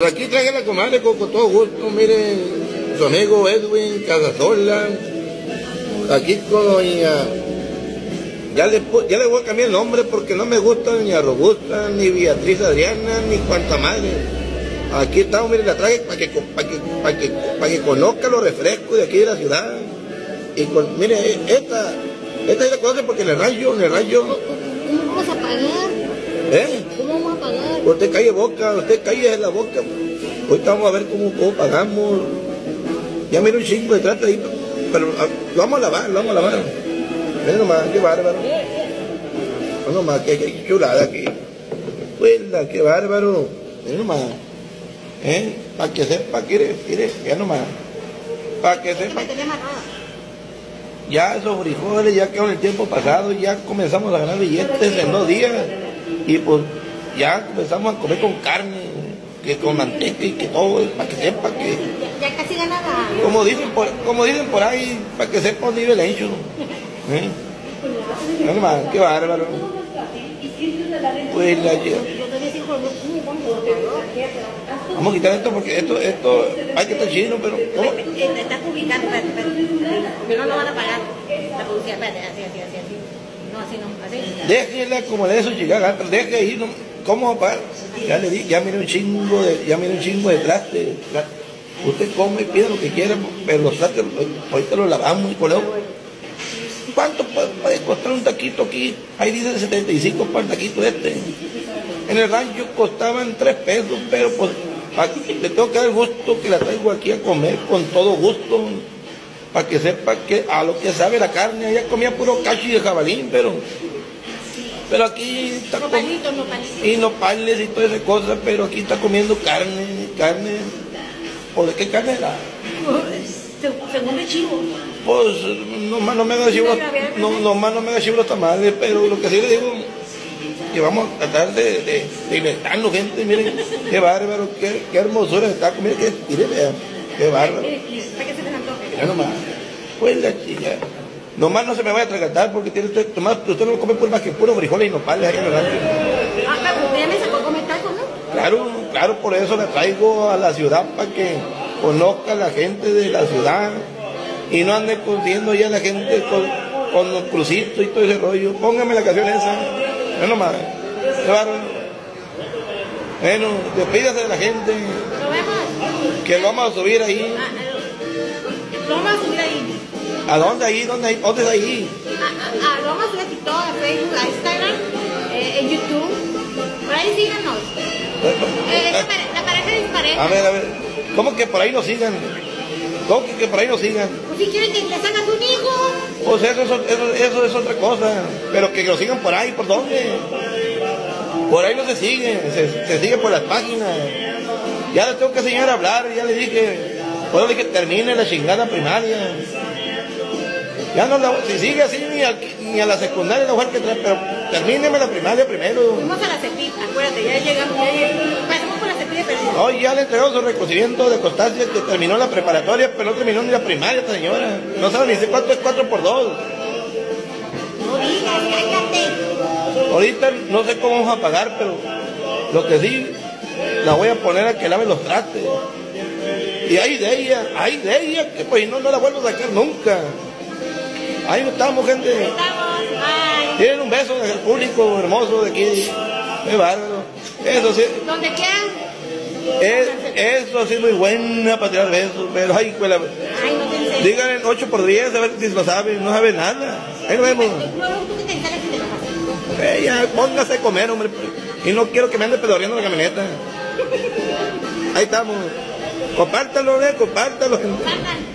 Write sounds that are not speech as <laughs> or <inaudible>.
Aquí traje la comadre con, con todo gusto, mire, su amigo Edwin Casasola, aquí con doña, ya le, ya le voy a cambiar el nombre porque no me gusta ni a Robusta, ni Beatriz Adriana, ni cuanta madre. Aquí estamos, mire, la traje para que, para que, para que, para que conozca los refrescos de aquí de la ciudad. Y con, mire, esta, esta sí la conoce porque en el rayo, en el rayo, ¿Cómo vamos a pagar? ¿eh? Usted calle boca, usted calle en la boca. Ahorita vamos a ver cómo, cómo pagamos. Ya mira un chingo de trata ahí, pero ah, lo vamos a lavar, lo vamos a lavar. Miren nomás, qué bárbaro. Miren nomás, qué, qué chulada aquí. Huela, qué bárbaro. Miren nomás. ¿Eh? Para que sepa, quiere, quiere, ya nomás. Para que sepa. Ya esos frijoles, ya que con el tiempo pasado, ya comenzamos a ganar billetes en dos días. Y pues ya comenzamos a comer con carne, que con manteca y que todo, para que sepa que, Ya, casi ganaba. como dicen por, como dicen por ahí, para que sepa un nivel hecho. ¿Eh? No, qué bárbaro. Pues la, Yo tenía cinco minutos. ¿Cómo vamos a quitar esto porque esto, esto, hay que estar chino, pero estás publicando. Porque no lo van a pagar. La publicidad, así, así, así, así. No, así no, así. Déjela como le eso chica, pero deje ahí, no, ¿cómo pagar? Ya le di, ya mire un chingo de, ya mire un chingo de traste. Usted come, pida lo que quiera, pero los trastes, ahorita los lavamos y coleo. ¿Cuánto puede, costar un taquito aquí? Ahí dice 75 para el taquito este. En el rancho costaban 3 pesos, pero pues pa- le tengo que dar el gusto que la traigo aquí a comer con todo gusto. Para que sepa que a lo que sabe la carne, allá comía puro cachi de jabalín, pero pero aquí está No com- palitos, no palitos. y nopales y todas esas cosas, pero aquí está comiendo carne, carne. ¿O de qué carne era? Se- Según el chivo. Pues nomás no me haga chivo, no, nomás no me haga chivo los tamales, pero lo que sí le digo, que vamos a tratar de, de, de inventarnos gente, miren, qué <laughs> bárbaro, qué, qué hermosura está comiendo, qué, miren, qué bárbaro. Les antoje. Mira nomás, pues la chica. Nomás no se me vaya a atragantar porque tiene usted, nomás, usted no come por más que puro frijoles y nopales ahí en el rancho. Ah, pero usted me sacó comer tacos, ¿no? Claro, claro, por eso la traigo a la ciudad para que conozca a la gente de la ciudad y no ande conociendo ya la gente con, con los crucitos y todo ese rollo. Póngame la canción esa. Madre. Qué bárbaro. Bueno, despídase de la gente Lo vemos. que lo vamos a subir ahí. Ah, ah, Lo vamos a subir ahí. ¿A dónde ahí? ¿Dónde ahí? ¿Dónde es ahí? Ah, ah, ah, a subir a TikTok, a Facebook, a Instagram, eh, en YouTube. Por ahí síganos. Eh, esta pare- la pareja dispareja. A ver, a ver. ¿Cómo que por ahí nos sigan? ¿Cómo que, que por ahí nos sigan? Pues si quieren que les hagas un hijo. Pues eso, es- eso, eso es otra cosa. Pero que lo sigan por ahí, ¿por dónde? Por ahí no se sigue, se, se sigue por las páginas. Ya le tengo que enseñar a hablar, ya le dije, pues le dije que termine la chingada primaria. Ya no la, si sigue así ni a, ni a la secundaria la mujer que trae, pero termíneme la primaria primero. Fuimos a la CEPIP, acuérdate, ya llegamos, ya llegamos. Pasamos por la CEPIP perdido. No, ya le entregó su reconocimiento de constancia que terminó la preparatoria, pero no terminó ni la primaria señora. No sabe ni si cuánto es 4 por 2. No digas, cállate. Ahorita no sé cómo vamos a pagar, pero lo que sí, la voy a poner a que lave los trastes. Y hay de ella, hay de ella, que pues no, no la vuelvo a sacar nunca. Ahí estamos, gente. Estamos, bye. Tienen un beso del público hermoso de aquí. Qué bárbaro. Eso sí, Donde quieran. es, eso sí es muy buena para tirar besos, pero ay, pues la- díganle 8 por 10 a ver si lo saben, no saben nada. Ahí nos vemos. Ya, póngase a comer, hombre. Y no quiero que me ande pedorreando la camioneta. <laughs> Ahí estamos. Compártalo, eh, compártalo. Salgan.